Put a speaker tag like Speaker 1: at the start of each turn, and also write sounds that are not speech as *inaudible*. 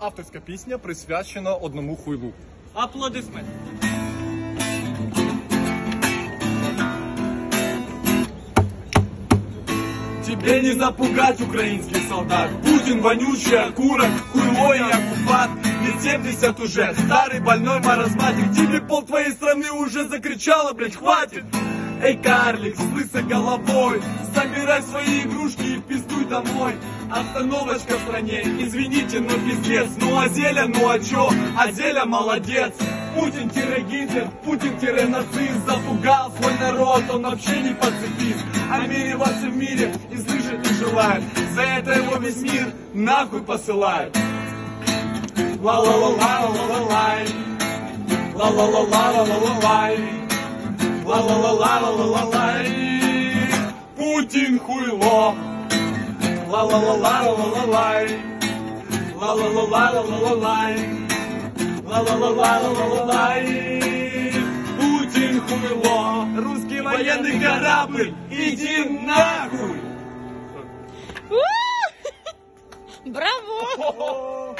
Speaker 1: Авторська пісня присвячена одному хуйлу.
Speaker 2: Аплодисмент.
Speaker 3: Тебе не запугать, украинский солдат. Путин вонючий окурок, хуйло и оккупант. Мне 70 уже, старый больной маразматик Тебе пол твоей страны уже закричала, блять, хватит. Эй, карлик, с лысой головой. Собирай свои игрушки и пиздуй домой Остановочка в стране, извините, но пиздец. Ну а Зеля, ну а чё? А Зеля молодец. Путин-Гитлер, Путин-нацист Запугал свой народ, он вообще не пацифист. А мириваться в мире и слышать не желает. За это его весь мир нахуй посылает. Ла-ла-ла-ла-ла-ла-лай. Ла-ла-ла-ла-ла-ла-лай. Ла-ла-ла-ла-ла-ла-лай Путин хуйло Ла-ла-ла-ла-ла-ла-лай. Ла-ла-ла-ла-ла-ла-лай. Ла-ла-ла-ла-ла-ла-лай Путин хуйло. Русский военный корабль. Иди нахуй. *laughs*
Speaker 4: Браво!